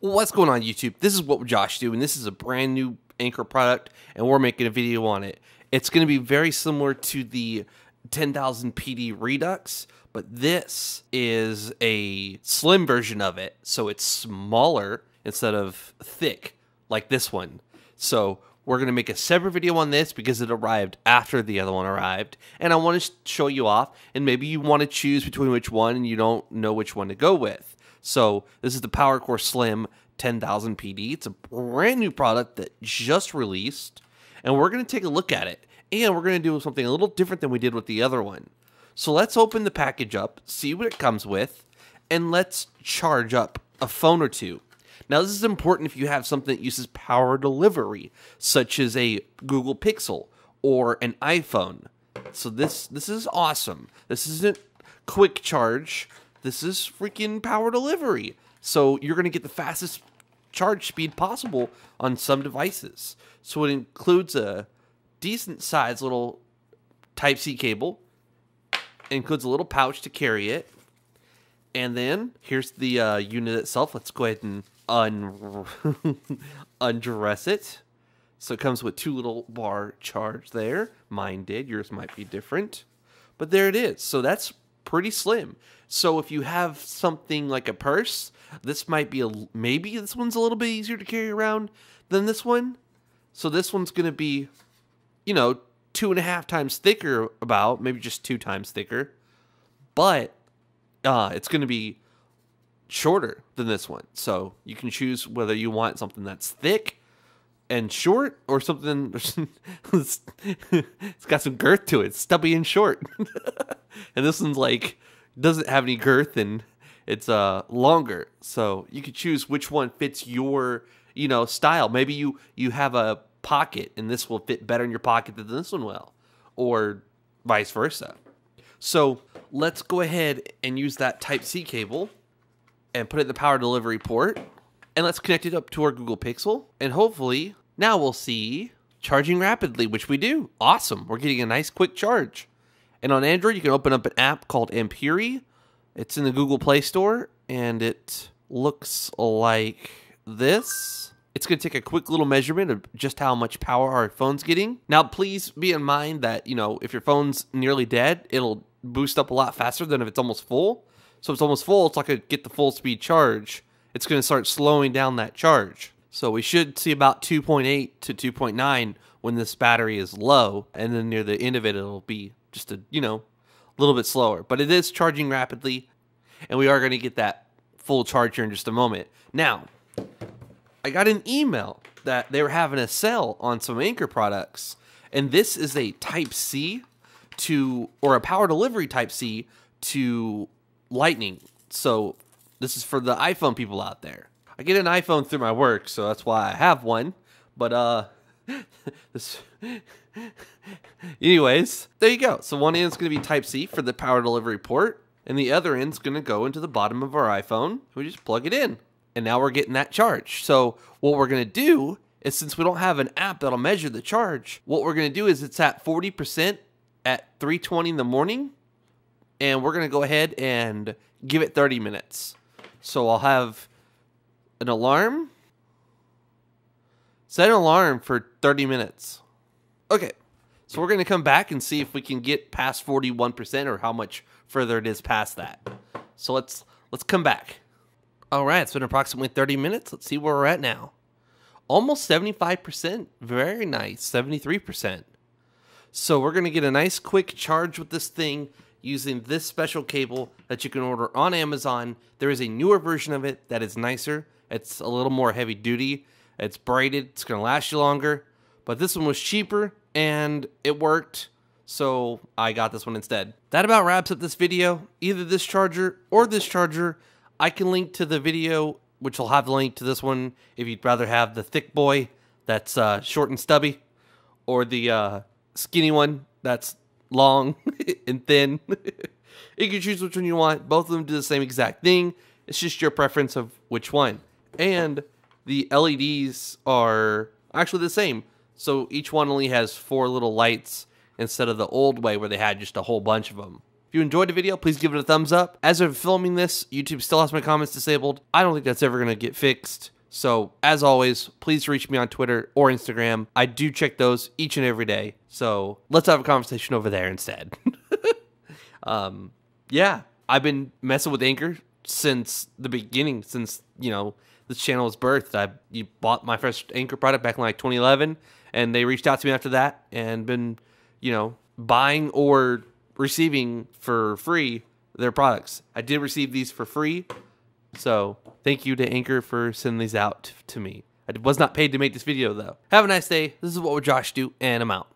What's going on YouTube? This is what Josh do, and this is a brand new Anker product, and we're making a video on it. It's going to be very similar to the 10,000 PD Redux, but this is a slim version of it, so it's smaller instead of thick like this one. So we're going to make a separate video on this because it arrived after the other one arrived, and I want to show you off, and maybe you want to choose between which one and you don't know which one to go with. So this is the PowerCore Slim 10,000 PD. It's a brand new product that just released, and we're going to take a look at it. And we're going to do something a little different than we did with the other one. So let's open the package up, see what it comes with, and let's charge up a phone or two. Now, this is important if you have something that uses power delivery, such as a Google Pixel or an iPhone. So this this is awesome. This isn't quick charge. This is freaking power delivery. So you're going to get the fastest charge speed possible on some devices. So it includes a decent sized little Type C cable. It includes a little pouch to carry it. And then here's the uh, unit itself. Let's go ahead and un- undress it. So it comes with two little bar charge there. Mine did. Yours might be different. But there it is. So that's pretty slim. So if you have something like a purse, this might be a maybe this one's a little bit easier to carry around than this one. So this one's going to be you know, two and a half times thicker, about maybe just two times thicker, but uh, it's going to be shorter than this one. So you can choose whether you want something that's thick and short or something it's got some girth to it, stubby and short. and this one's like doesn't have any girth and it's uh longer. So you can choose which one fits your, you know, style. Maybe you you have a pocket and this will fit better in your pocket than this one will, or vice versa. So let's go ahead and use that Type C cable and put it in the power delivery port. And let's connect it up to our Google Pixel. And hopefully now we'll see charging rapidly, which we do. Awesome. We're getting a nice quick charge. And on Android, you can open up an app called Ampere. It's in the Google Play Store and it looks like this. It's going to take a quick little measurement of just how much power our phone's getting. Now, please be in mind that, you know, if your phone's nearly dead, it'll boost up a lot faster than if it's almost full. So if it's almost full, it's going to get the full speed charge. It's going to start slowing down that charge. So we should see about 2.8 to 2.9 when this battery is low. And then near the end of it, it'll be just a, you know, a little bit slower. But it is charging rapidly. And we are going to get that full charge here in just a moment. Now, I got an email that they were having a sale on some Anker products, and this is a Type C to or a power delivery Type C to Lightning. So this is for the iPhone people out there. I get an iPhone through my work, so that's why I have one. But uh, this. Anyways, there you go. So one end's going to be Type C for the power delivery port, and the other end's going to go into the bottom of our iPhone. We just plug it in and now we're getting that charge. So what we're going to do is since we don't have an app that'll measure the charge, what we're going to do is it's at 40% at 3:20 in the morning and we're going to go ahead and give it 30 minutes. So I'll have an alarm set an alarm for 30 minutes. Okay. So we're going to come back and see if we can get past 41% or how much further it is past that. So let's let's come back. All right, it's been approximately 30 minutes. Let's see where we're at now. Almost 75%. Very nice. 73%. So we're going to get a nice quick charge with this thing using this special cable that you can order on Amazon. There is a newer version of it that is nicer. It's a little more heavy duty. It's braided. It's going to last you longer. But this one was cheaper and it worked. So I got this one instead. That about wraps up this video. Either this charger or this charger I can link to the video, which will have the link to this one if you'd rather have the thick boy that's uh, short and stubby, or the uh, skinny one that's long and thin. you can choose which one you want. Both of them do the same exact thing. It's just your preference of which one. And the LEDs are actually the same. So each one only has four little lights instead of the old way where they had just a whole bunch of them. If you enjoyed the video, please give it a thumbs up. As of filming this, YouTube still has my comments disabled. I don't think that's ever going to get fixed. So, as always, please reach me on Twitter or Instagram. I do check those each and every day. So, let's have a conversation over there instead. um, yeah, I've been messing with Anker since the beginning, since, you know, this channel was birthed. I you bought my first Anker product back in like 2011, and they reached out to me after that and been, you know, buying or receiving for free their products. I did receive these for free. So thank you to Anker for sending these out to me. I was not paid to make this video though. Have a nice day. This is what would Josh do, and I'm out.